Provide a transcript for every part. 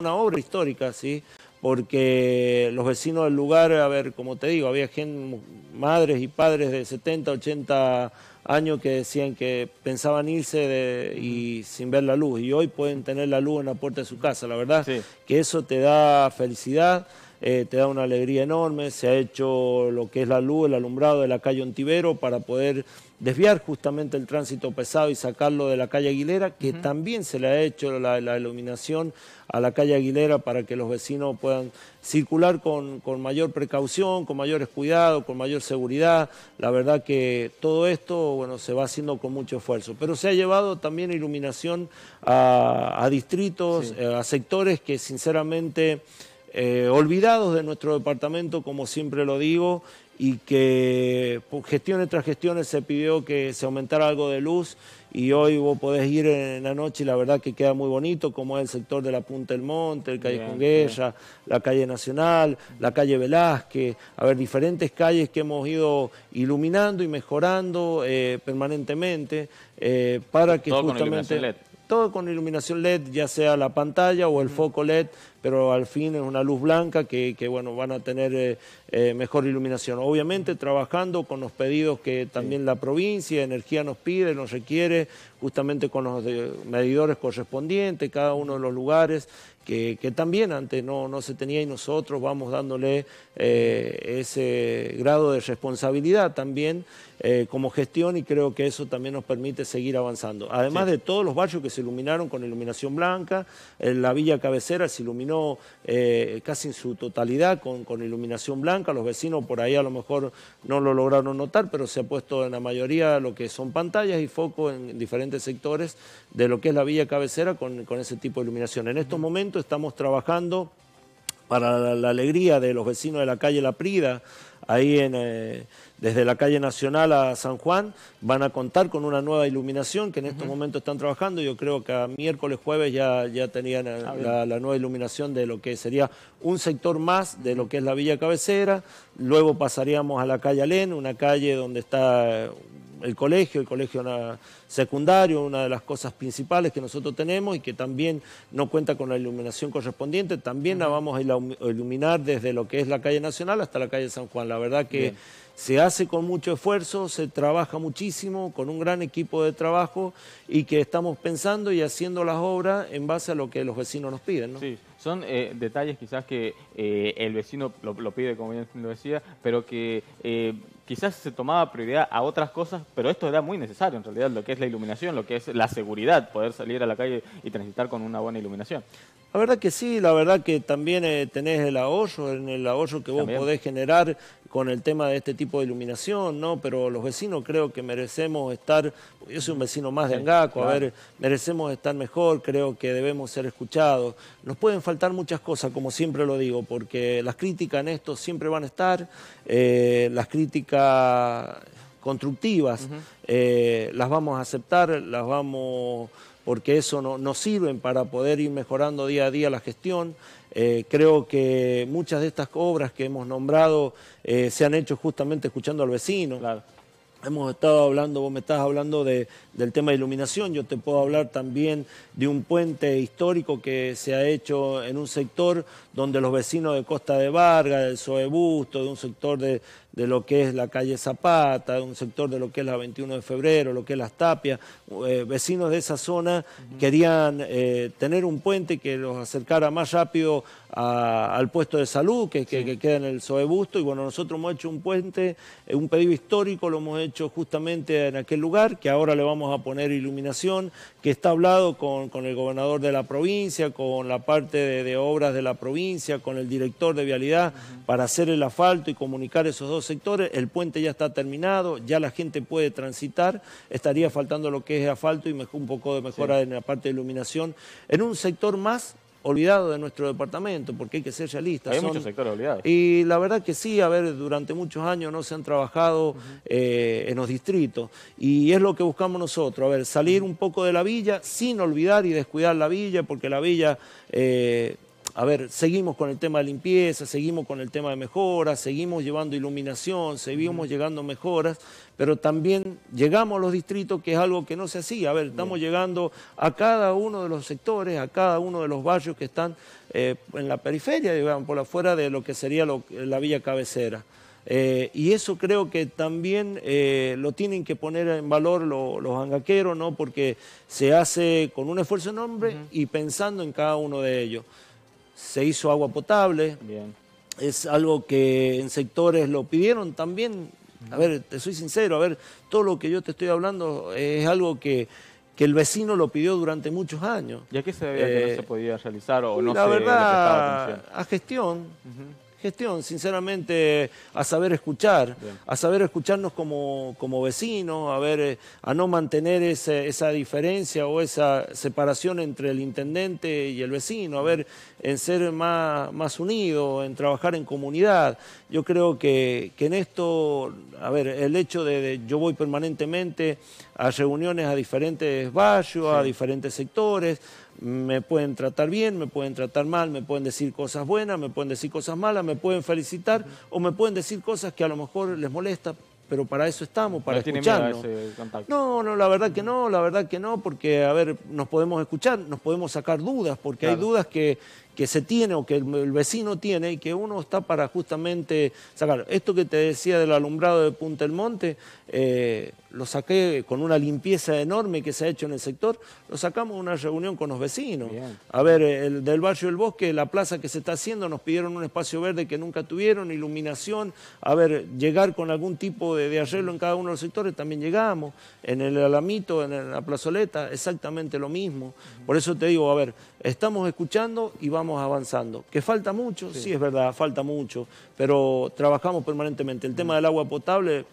una obra histórica, ¿sí? porque los vecinos del lugar, a ver, como te digo, había gente, madres y padres de 70, 80 años que decían que pensaban irse y sin ver la luz, y hoy pueden tener la luz en la puerta de su casa, la verdad que eso te da felicidad, eh, te da una alegría enorme, se ha hecho lo que es la luz, el alumbrado de la calle Ontivero para poder desviar justamente el tránsito pesado y sacarlo de la calle Aguilera, que también se le ha hecho la, iluminación a la calle Aguilera para que los vecinos puedan circular con, mayor precaución, con mayores cuidados, con mayor seguridad. La verdad que todo esto bueno, se va haciendo con mucho esfuerzo. Pero se ha llevado también iluminación a, distritos, eh, a sectores que sinceramente... Eh, olvidados de nuestro departamento, como siempre lo digo, y que por gestiones tras gestiones se pidió que se aumentara algo de luz y hoy vos podés ir en la noche y la verdad que queda muy bonito, como es el sector de la Punta del Monte, el calle Conguella, la calle Nacional, la calle Velázquez, a ver, diferentes calles que hemos ido iluminando y mejorando eh, permanentemente eh, para que justamente todo con iluminación LED, ya sea la pantalla o el foco LED, pero al fin es una luz blanca que, bueno, van a tener eh, eh, mejor iluminación. Obviamente trabajando con los pedidos que también la provincia energía nos pide, nos requiere, justamente con los medidores correspondientes, cada uno de los lugares, que, también antes no, no, se tenía y nosotros vamos dándole eh, ese grado de responsabilidad también eh, como gestión y creo que eso también nos permite seguir avanzando. Además de todos los barrios que se iluminaron con iluminación blanca, la Villa Cabecera se iluminó eh, casi en su totalidad con, con, iluminación blanca, los vecinos por ahí a lo mejor no lo lograron notar, pero se ha puesto en la mayoría lo que son pantallas y focos en diferentes sectores de lo que es la Villa Cabecera con, con ese tipo de iluminación. En estos momentos estamos trabajando para la, alegría de los vecinos de la calle La Prida, ahí en, eh, desde la calle Nacional a San Juan, van a contar con una nueva iluminación que en estos momentos están trabajando. Yo creo que a miércoles, jueves ya, ya tenían eh, ah, la, nueva iluminación de lo que sería un sector más de lo que es la Villa Cabecera. Luego pasaríamos a la calle Alén, una calle donde está el colegio, el colegio secundario, una de las cosas principales que nosotros tenemos y que también no cuenta con la iluminación correspondiente, también la vamos a iluminar desde lo que es la calle Nacional hasta la calle San Juan. La verdad que se hace con mucho esfuerzo, se trabaja muchísimo, con un gran equipo de trabajo y que estamos pensando y haciendo las obras en base a lo que los vecinos nos piden. Sí, son eh, detalles quizás que eh, el vecino lo, pide, como bien lo decía, pero que eh, quizás se tomaba prioridad a otras cosas, pero esto era muy necesario en realidad, lo que es la iluminación, lo que es la seguridad, poder salir a la calle y transitar con una buena iluminación. La verdad que sí, la verdad que también eh, tenés el ahorro, en el ahorro que vos podés generar con el tema de este tipo de iluminación, ¿no? Pero los vecinos creo que merecemos estar, yo soy un vecino más de Angaco, a ver, merecemos estar mejor, creo que debemos ser escuchados. Nos pueden faltar muchas cosas, como siempre lo digo, porque las críticas en esto siempre van a estar, eh, las críticas constructivas eh, las vamos a aceptar, las vamos porque eso no, nos sirve para poder ir mejorando día a día la gestión. Eh, creo que muchas de estas obras que hemos nombrado eh, se han hecho justamente escuchando al vecino. Hemos estado hablando, vos me estás hablando de, del tema de iluminación, yo te puedo hablar también de un puente histórico que se ha hecho en un sector donde los vecinos de Costa de Vargas, del Soebusto, de un sector de, de lo que es la calle Zapata, un sector de lo que es la 21 de febrero, lo que es las tapias, eh, vecinos de esa zona querían eh, tener un puente que los acercara más rápido al puesto de salud que, queda en el Soebusto y bueno, nosotros hemos hecho un puente, eh, un pedido histórico, lo hemos hecho justamente en aquel lugar, que ahora le vamos a poner iluminación, que está hablado con, el gobernador de la provincia, con la parte de, obras de la provincia, con el director de vialidad, para hacer el asfalto y comunicar esos dos sectores, el puente ya está terminado, ya la gente puede transitar, estaría faltando lo que es asfalto y un poco de mejora en la parte de iluminación. En un sector más olvidado de nuestro departamento, porque hay que ser realistas. Hay muchos sectores olvidados. Y la verdad que sí, a ver, durante muchos años no se han trabajado eh, en los distritos, y es lo que buscamos nosotros, a ver, salir un poco de la villa sin olvidar y descuidar la villa, porque la villa... Eh, a ver, seguimos con el tema de limpieza, seguimos con el tema de mejoras, seguimos llevando iluminación, seguimos llegando mejoras, pero también llegamos a los distritos, que es algo que no se hacía. A ver, estamos llegando a cada uno de los sectores, a cada uno de los barrios que están eh, en la periferia, digamos, por afuera de lo que sería la villa cabecera. Eh, y eso creo que también eh, lo tienen que poner en valor los angaqueros, ¿no? porque se hace con un esfuerzo enorme y pensando en cada uno de ellos se hizo agua potable. Es algo que en sectores lo pidieron también. A ver, te soy sincero, a ver, todo lo que yo te estoy hablando es algo que, que el vecino lo pidió durante muchos años. ¿Y a qué se debía que no se eh, podía realizar o no la verdad, a gestión gestión, sinceramente, a saber escuchar, a saber escucharnos como, como vecinos, a, ver, eh, a no mantener esa diferencia o esa separación entre el intendente y el vecino, a ver, en ser más, más unidos, en trabajar en comunidad. Yo creo que, en esto, a ver, el hecho de, yo voy permanentemente a reuniones a diferentes barrios, a diferentes sectores, me pueden tratar bien, me pueden tratar mal, me pueden decir cosas buenas, me pueden decir cosas malas, me pueden felicitar o me pueden decir cosas que a lo mejor les molesta, pero para eso estamos, para escucharnos. No, no, la verdad que no, la verdad que no, porque, a ver, nos podemos escuchar, nos podemos sacar dudas, porque hay dudas que, que se tiene o que el, vecino tiene y que uno está para justamente sacar. Esto que te decía del alumbrado de Punta del Monte, eh, lo saqué con una limpieza enorme que se ha hecho en el sector, lo sacamos en una reunión con los vecinos. A ver, el del barrio del Bosque, la plaza que se está haciendo, nos pidieron un espacio verde que nunca tuvieron, iluminación, a ver, llegar con algún tipo de, arreglo en cada uno de los sectores, también llegamos. En el Alamito, en la plazoleta, exactamente lo mismo. Por eso te digo, a ver, estamos escuchando y vamos avanzando. ¿Que falta mucho? Sí, es verdad, falta mucho, pero trabajamos permanentemente. El tema del agua potable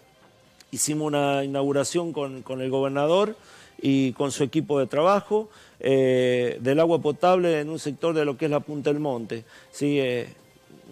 hicimos una inauguración con, el gobernador y con su equipo de trabajo eh, del agua potable en un sector de lo que es la Punta del Monte. Sí, eh,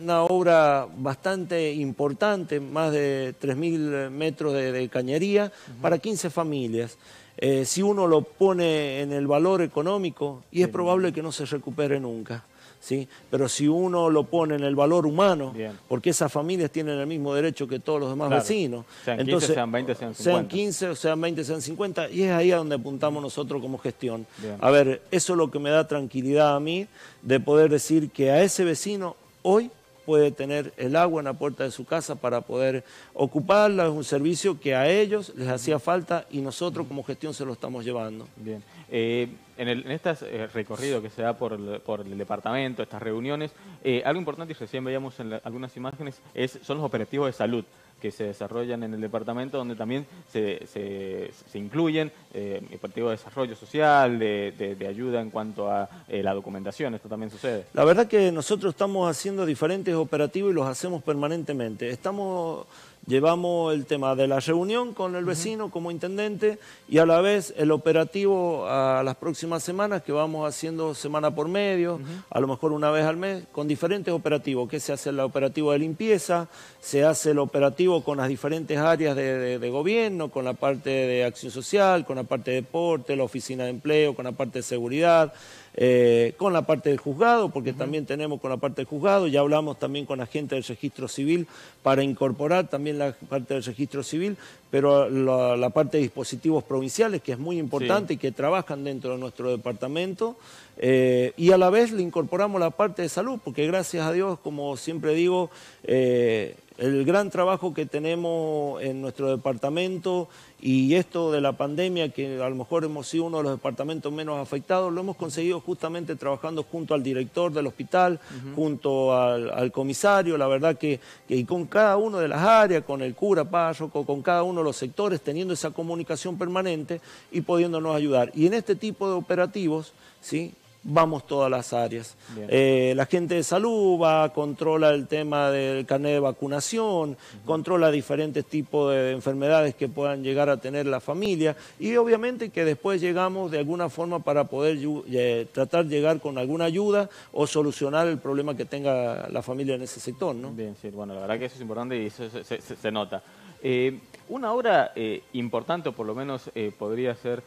una obra bastante importante, más de 3.000 metros de, cañería para 15 familias. Eh, si uno lo pone en el valor económico, y es probable que no se recupere nunca. ¿Sí? Pero si uno lo pone en el valor humano, porque esas familias tienen el mismo derecho que todos los demás vecinos. Sean Entonces, sean 20, sean 50. Sean 15, sean 20, sean 50, y es ahí a donde apuntamos nosotros como gestión. A ver, eso es lo que me da tranquilidad a mí, de poder decir que a ese vecino hoy puede tener el agua en la puerta de su casa para poder ocuparla. Es un servicio que a ellos les hacía falta y nosotros como gestión se lo estamos llevando. Bien. Eh, en, el, en este eh, recorrido que se da por el, por el departamento, estas reuniones, eh, algo importante, y recién veíamos en algunas imágenes, es, son los operativos de salud que se desarrollan en el departamento, donde también se, se, incluyen eh, operativos de desarrollo social, de, de, ayuda en cuanto a la documentación. Esto también sucede. La verdad que nosotros estamos haciendo diferentes operativos y los hacemos permanentemente. Estamos llevamos el tema de la reunión con el vecino como intendente y a la vez el operativo a las próximas semanas que vamos haciendo semana por medio, a lo mejor una vez al mes, con diferentes operativos, que se hace el operativo de limpieza, se hace el operativo con las diferentes áreas de, gobierno, con la parte de acción social, con la parte de deporte, la oficina de empleo, con la parte de seguridad, eh, con la parte del juzgado, porque también tenemos con la parte del juzgado, ya hablamos también con la gente del registro civil para incorporar también la parte del registro civil, pero la, parte de dispositivos provinciales, que es muy importante y que trabajan dentro de nuestro departamento, eh, y a la vez le incorporamos la parte de salud, porque gracias a Dios, como siempre digo, eh, el gran trabajo que tenemos en nuestro departamento y esto de la pandemia, que a lo mejor hemos sido uno de los departamentos menos afectados, lo hemos conseguido justamente trabajando junto al director del hospital, junto al, comisario, la verdad que, y con cada uno de las áreas, con el cura párroco, con cada uno de los sectores, teniendo esa comunicación permanente y pudiéndonos ayudar. Y en este tipo de operativos, ¿sí? Vamos todas las áreas. Eh, la gente de salud va, controla el tema del carnet de vacunación, controla diferentes tipos de enfermedades que puedan llegar a tener la familia y obviamente que después llegamos de alguna forma para poder eh, tratar de llegar con alguna ayuda o solucionar el problema que tenga la familia en ese sector. ¿no? Bien, sí, bueno, la verdad que eso es importante y eso se, nota. Eh, una obra eh, importante, o por lo menos eh, podría, ser,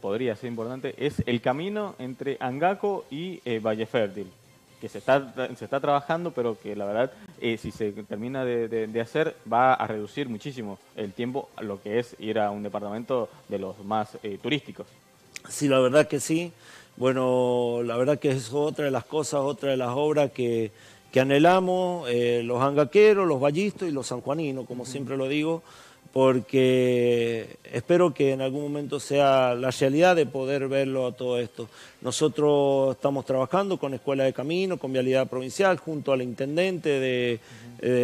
podría ser importante, es el camino entre Angaco y Valle Fértil. que se está, se está trabajando, pero que la verdad, si se termina de, hacer, va a reducir muchísimo el tiempo lo que es ir a un departamento de los más turísticos. Sí, la verdad que sí. Bueno, la verdad que es otra de las cosas, otra de las obras que, que anhelamos eh, los angaqueros, los ballistos y los sanjuaninos, como siempre lo digo, porque espero que en algún momento sea la realidad de poder verlo a todo esto. Nosotros estamos trabajando con Escuela de Camino, con Vialidad Provincial, junto al Intendente de,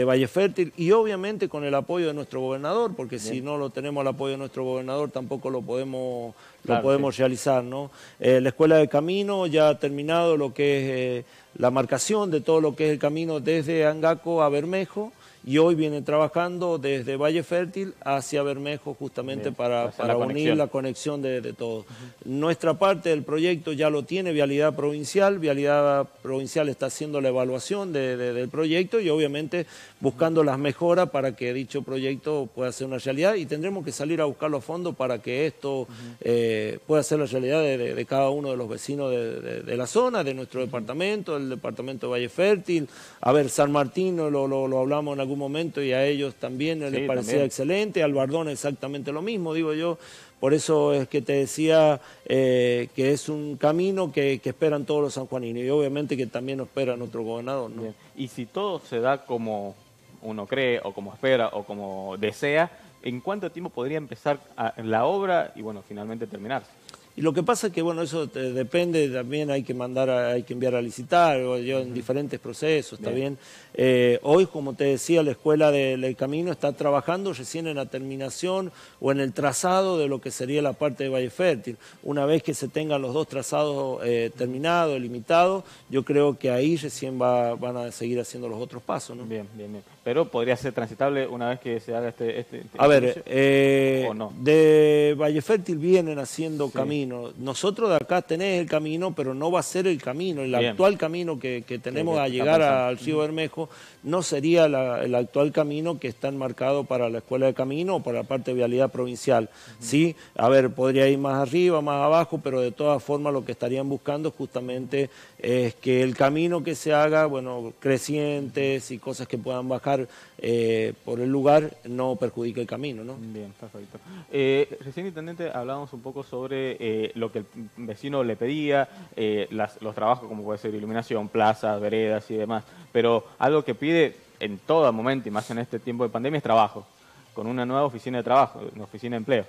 Valle Fértil y obviamente con el apoyo de nuestro gobernador, porque si no lo tenemos el apoyo de nuestro gobernador tampoco lo podemos, lo podemos realizar. ¿no? Eh, la Escuela de Camino ya ha terminado lo que es eh, la marcación de todo lo que es el camino desde Angaco a Bermejo, y hoy viene trabajando desde Valle Fértil hacia Bermejo justamente para, unir la conexión de, todo. Nuestra parte del proyecto ya lo tiene Vialidad Provincial, Vialidad Provincial está haciendo la evaluación del proyecto y obviamente buscando las mejoras para que dicho proyecto pueda ser una realidad. Y tendremos que salir a buscar los fondos para que esto eh, pueda ser la realidad de, cada uno de los vecinos de, la zona, de nuestro departamento, el departamento de Valle Fértil, a ver, San Martín lo, lo hablamos en algún momento y a ellos también les parecía excelente, al Bardón exactamente lo mismo, digo yo. Por eso es que te decía eh, que es un camino que, esperan todos los sanjuaninos y obviamente que también lo espera nuestro gobernador. Y si todo se da como uno cree o como espera o como desea, ¿en cuánto tiempo podría empezar la obra y bueno, finalmente terminarse? Y lo que pasa es que, bueno, eso depende, también hay que mandar, hay que enviar a licitar, o yo, en diferentes procesos, ¿está bien? Eh, hoy, como te decía, la Escuela del Camino está trabajando recién en la terminación o en el trazado de lo que sería la parte de Valle Fértil. Una vez que se tengan los dos trazados eh, terminados, limitados, yo creo que ahí recién van a seguir haciendo los otros pasos, ¿no? Bien, bien, bien. Pero podría ser transitable una vez que se haga este... este, este a ver, eh, de Valle Fértil vienen haciendo camino. Nosotros de acá tenés el camino, pero no va a ser el camino. El actual camino que, tenemos a llegar al río Bermejo no sería el actual camino que está enmarcado para la Escuela de Camino o para la parte de vialidad provincial. Sí, a ver, podría ir más arriba, más abajo, pero de todas formas lo que estarían buscando justamente es que el camino que se haga, bueno, crecientes y cosas que puedan bajar eh, por el lugar no perjudique el camino, ¿no? Bien, perfecto. Eh, recién, Intendente, hablábamos un poco sobre eh, lo que el vecino le pedía, eh, los trabajos como puede ser iluminación, plazas, veredas y demás, pero algo que pide en todo momento y más en este tiempo de pandemia es trabajo, con una nueva oficina de trabajo, una oficina de empleo.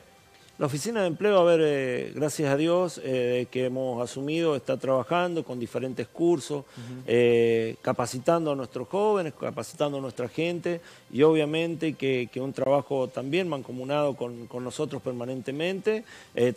La oficina de empleo, a ver, eh, gracias a Dios eh, que hemos asumido, está trabajando con diferentes cursos, eh, capacitando a nuestros jóvenes, capacitando a nuestra gente y obviamente que, un trabajo también mancomunado con, con nosotros permanentemente.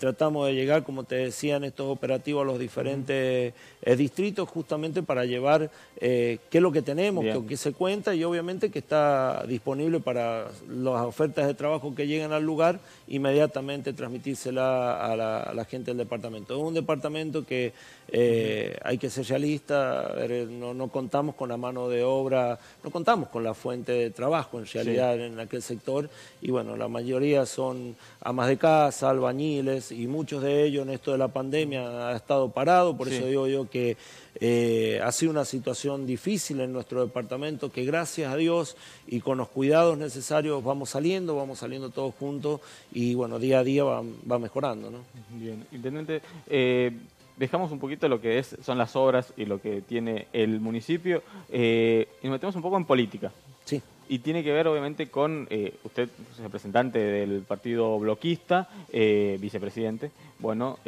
tratamos de llegar, como te decía, en estos operativos a los diferentes distritos justamente para llevar qué es lo que tenemos, qué, se cuenta y obviamente que está disponible para las ofertas de trabajo que llegan al lugar inmediatamente transmitírsela a la, gente del departamento. Es un departamento que eh, hay que ser realista, no, contamos con la mano de obra, no contamos con la fuente de trabajo en realidad en aquel sector y bueno, la mayoría son amas de casa, albañiles y muchos de ellos en esto de la pandemia ha estado parado, por eso digo yo que eh, ha sido una situación difícil en nuestro departamento que gracias a Dios y con los cuidados necesarios vamos saliendo, vamos saliendo todos juntos y bueno, día a día va, mejorando. ¿no? Bien, Intendente, eh, dejamos un poquito lo que es, son las obras y lo que tiene el municipio eh, y nos metemos un poco en política. Sí. Y tiene que ver obviamente con, usted es representante del partido bloquista, vicepresidente, bueno,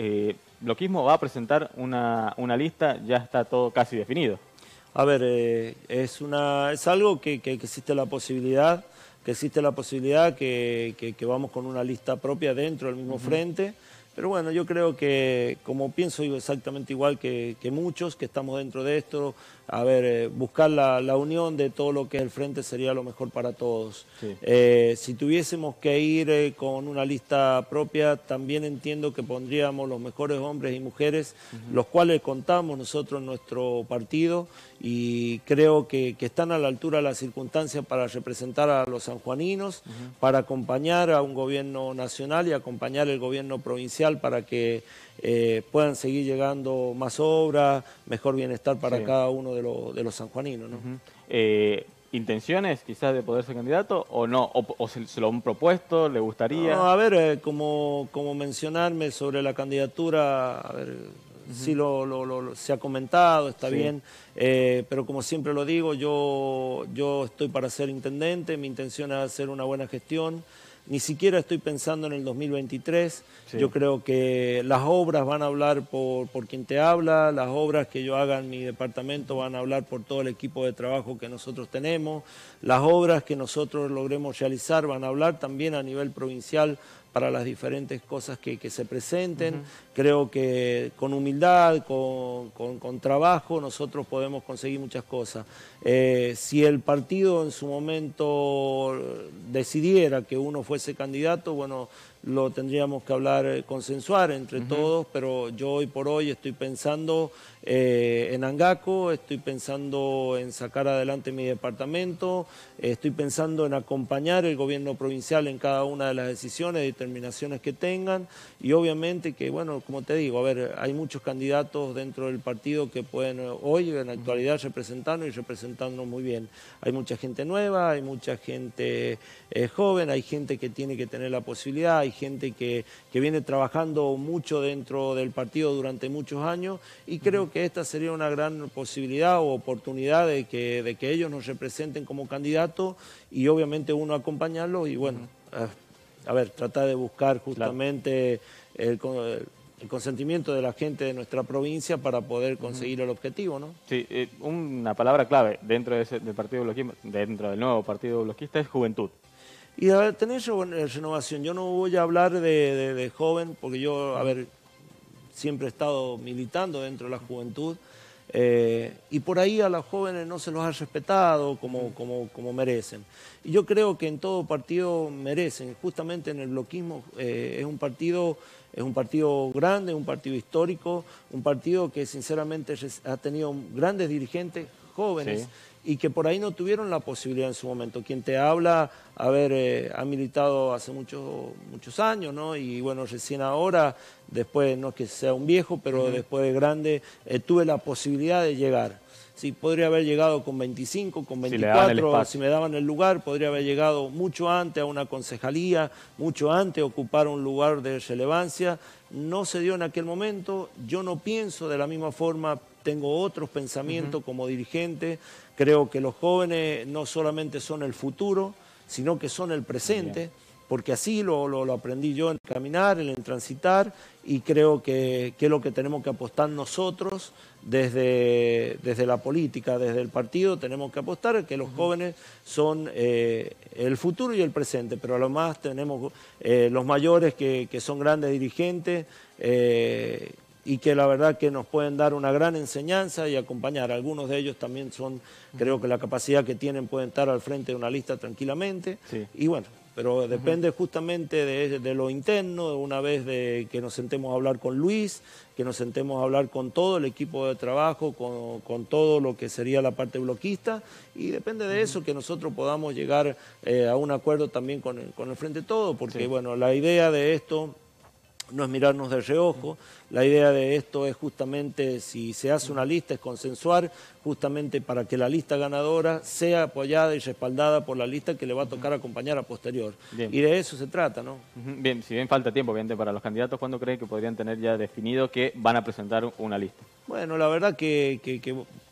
Bloquismo va a presentar una, una lista, ya está todo casi definido. A ver, eh, es, una, es algo que, existe la posibilidad, que existe la posibilidad que, que, vamos con una lista propia dentro del mismo frente. Pero bueno, yo creo que, como pienso exactamente igual que, muchos que estamos dentro de esto, a ver, eh, buscar la, unión de todo lo que es el frente sería lo mejor para todos. Eh, si tuviésemos que ir eh, con una lista propia, también entiendo que pondríamos los mejores hombres y mujeres, los cuales contamos nosotros en nuestro partido y creo que, están a la altura de las circunstancias para representar a los sanjuaninos, para acompañar a un gobierno nacional y acompañar el gobierno provincial para que eh, puedan seguir llegando más obras, mejor bienestar para cada uno de, los, de los sanjuaninos. ¿no? Eh, ¿Intenciones quizás de poder ser candidato o no? ¿O, se, lo han propuesto? ¿Le gustaría? No, a ver, eh, como, como mencionarme sobre la candidatura, a ver, sí lo, se ha comentado, está bien, eh, pero como siempre lo digo, yo, yo estoy para ser intendente, mi intención es hacer una buena gestión, ni siquiera estoy pensando en el 2023. Yo creo que las obras van a hablar por, por quien te habla, las obras que yo haga en mi departamento van a hablar por todo el equipo de trabajo que nosotros tenemos, las obras que nosotros logremos realizar van a hablar también a nivel provincial para las diferentes cosas que, se presenten. Creo que con humildad, con, trabajo, nosotros podemos conseguir muchas cosas. Eh, si el partido en su momento decidiera que uno fuese candidato, bueno, lo tendríamos que hablar, eh, consensuar entre todos, pero yo hoy por hoy estoy pensando eh, en Angaco, estoy pensando en sacar adelante mi departamento, estoy pensando en acompañar el gobierno provincial en cada una de las decisiones y determinaciones que tengan, y obviamente que, bueno, como te digo, a ver, hay muchos candidatos dentro del partido que pueden eh, hoy, en la actualidad, representarnos y representarnos muy bien. Hay mucha gente nueva, hay mucha gente joven, hay gente que tiene que tener la posibilidad, hay gente que, que, viene trabajando mucho dentro del partido durante muchos años y creo que esta sería una gran posibilidad o oportunidad de que, de que ellos nos representen como candidatos y obviamente uno acompañarlos y bueno, a, ver, tratar de buscar justamente el, consentimiento de la gente de nuestra provincia para poder conseguir el objetivo, ¿no? Sí, eh, una palabra clave dentro del partido dentro del nuevo partido bloquista es juventud. Y ver, tener renovación. Yo no voy a hablar de, joven, porque yo, a ver, siempre he estado militando dentro de la juventud. Eh, y por ahí a los jóvenes no se los ha respetado como, como, como, merecen. Y yo creo que en todo partido merecen, justamente en el bloquismo eh, es un partido es un partido grande, un partido histórico, un partido que sinceramente ha tenido grandes dirigentes jóvenes y que por ahí no tuvieron la posibilidad en su momento. Quien te habla, a ver, eh, ha militado hace muchos muchos años, ¿no? Y bueno, recién ahora, después, no es que sea un viejo, pero después de grande, eh, tuve la posibilidad de llegar. Sí, podría haber llegado con 25, con 24, si, me daban el lugar, podría haber llegado mucho antes a una concejalía, mucho antes ocupar un lugar de relevancia. No se dio en aquel momento, yo no pienso de la misma forma, tengo otros pensamientos como dirigente, creo que los jóvenes no solamente son el futuro, sino que son el presente porque así lo, lo, aprendí yo en caminar, en transitar, y creo que, es lo que tenemos que apostar nosotros desde, desde la política, desde el partido, tenemos que apostar que los jóvenes son eh, el futuro y el presente, pero a lo más tenemos eh, los mayores que, son grandes dirigentes, eh, y que la verdad que nos pueden dar una gran enseñanza y acompañar. Algunos de ellos también son, creo que la capacidad que tienen pueden estar al frente de una lista tranquilamente. Y bueno, pero depende justamente de, lo interno, una vez de que nos sentemos a hablar con Luis, que nos sentemos a hablar con todo el equipo de trabajo, con, todo lo que sería la parte bloquista, y depende de eso que nosotros podamos llegar eh, a un acuerdo también con el, con el Frente Todo, porque bueno, la idea de esto no es mirarnos de reojo. La idea de esto es justamente, si se hace una lista, es consensuar justamente para que la lista ganadora sea apoyada y respaldada por la lista que le va a tocar acompañar a posterior. Y de eso se trata, ¿no? Bien, si bien falta tiempo, obviamente, para los candidatos, ¿cuándo creen que podrían tener ya definido que van a presentar una lista? Bueno, la verdad que,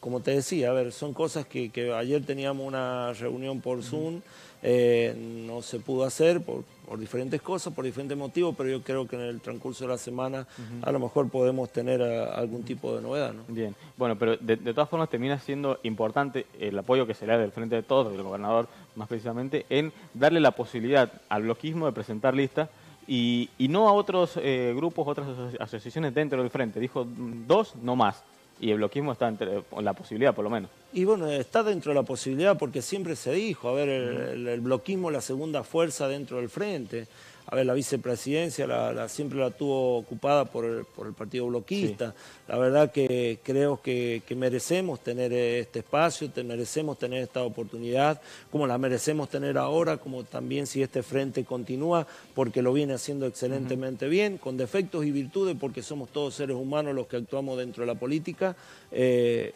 como te decía, a ver, son cosas que, ayer teníamos una reunión por Zoom, eh, no se pudo hacer por por diferentes cosas, por diferentes motivos, pero yo creo que en el transcurso de la semana a lo mejor podemos tener eh, algún tipo de novedad. ¿no? Bien, bueno, pero de, todas formas termina siendo importante el apoyo que se le da del Frente de Todos, del gobernador más precisamente, en darle la posibilidad al bloquismo de presentar listas y, no a otros eh, grupos, otras asociaciones dentro del Frente. Dijo mm, dos, no más y el bloquismo está entre la posibilidad, por lo menos. Y bueno, está dentro de la posibilidad porque siempre se dijo, a ver, el, bloquismo es la segunda fuerza dentro del frente. A ver, la vicepresidencia la, siempre la tuvo ocupada por el, por el Partido Bloquista. La verdad que creo que, merecemos tener este espacio, merecemos tener esta oportunidad, como la merecemos tener ahora, como también si este frente continúa, porque lo viene haciendo excelentemente bien, con defectos y virtudes, porque somos todos seres humanos los que actuamos dentro de la política. Eh,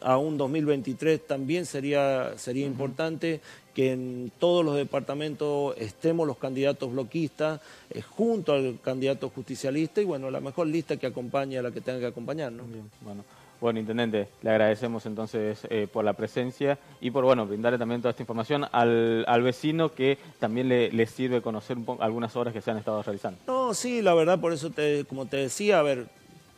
a un 2023 también sería, sería importante que en todos los departamentos estemos los candidatos bloquistas eh, junto al candidato justicialista y bueno, la mejor lista que acompañe a la que tenga que acompañar. ¿no? bueno. Bueno, Intendente, le agradecemos entonces eh, por la presencia y por bueno brindarle también toda esta información al, vecino que también le, sirve conocer algunas obras que se han estado realizando. No, sí, la verdad, por eso, te, como te decía, a ver,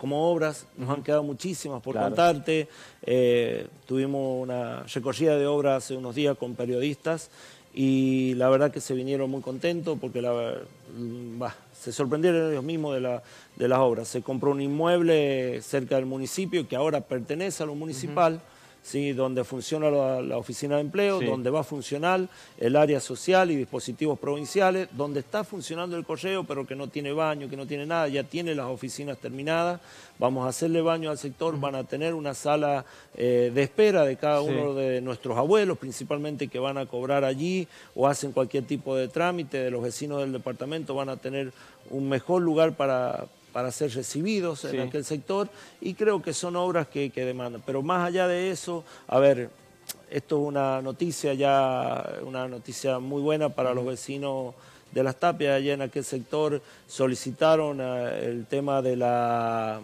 como obras, nos han quedado muchísimas por contarte. Eh, tuvimos una recorrida de obras hace unos días con periodistas y la verdad que se vinieron muy contentos porque la, mm, se sorprendieron ellos mismos de, la, de las obras. Se compró un inmueble cerca del municipio que ahora pertenece a lo municipal. ¿Sí? donde funciona la, oficina de empleo, donde va a funcionar el área social y dispositivos provinciales, donde está funcionando el correo, pero que no tiene baño, que no tiene nada, ya tiene las oficinas terminadas. Vamos a hacerle baño al sector, van a tener una sala eh, de espera de cada uno de nuestros abuelos, principalmente que van a cobrar allí o hacen cualquier tipo de trámite, de los vecinos del departamento van a tener un mejor lugar para para ser recibidos en aquel sector y creo que son obras que, demandan. Pero más allá de eso, a ver, esto es una noticia ya, una noticia muy buena para los vecinos de las tapias. Allá en aquel sector solicitaron eh, el tema de la,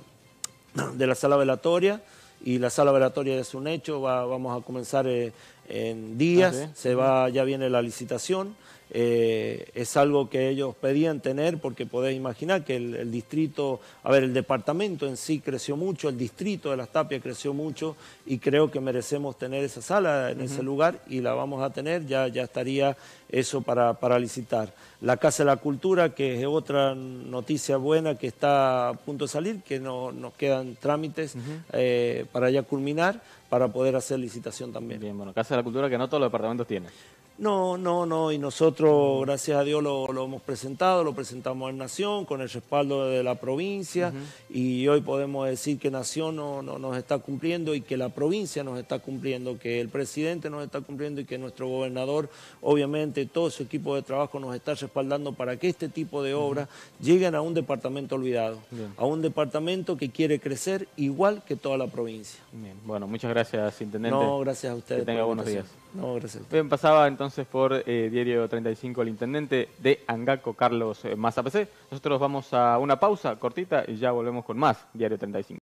de la sala velatoria y la sala velatoria es un hecho, vamos a comenzar eh, en días, ah, se va, ya viene la licitación. Eh, es algo que ellos pedían tener porque podéis imaginar que el, distrito, a ver, el departamento en sí creció mucho, el distrito de Las Tapias creció mucho y creo que merecemos tener esa sala en ese lugar y la vamos a tener, ya, ya estaría eso para, para licitar. La Casa de la Cultura, que es otra noticia buena que está a punto de salir, que no, nos quedan trámites eh, para ya culminar, para poder hacer licitación también. Bien, bueno, Casa de la Cultura que no todos los departamentos tienen. No, no, no, y nosotros, gracias a Dios, lo, hemos presentado, lo presentamos en Nación con el respaldo de la provincia y hoy podemos decir que Nación no, nos está cumpliendo y que la provincia nos está cumpliendo, que el presidente nos está cumpliendo y que nuestro gobernador, obviamente, todo su equipo de trabajo nos está respaldando para que este tipo de obras lleguen a un departamento olvidado, a un departamento que quiere crecer igual que toda la provincia. Bien. Bueno, muchas gracias, Intendente. No, gracias a ustedes. Que tenga buenos días. No, gracias. Bien, pasaba entonces por eh, Diario 35 el intendente de Angaco, Carlos eh, Mazapc. Nosotros vamos a una pausa cortita y ya volvemos con más Diario 35.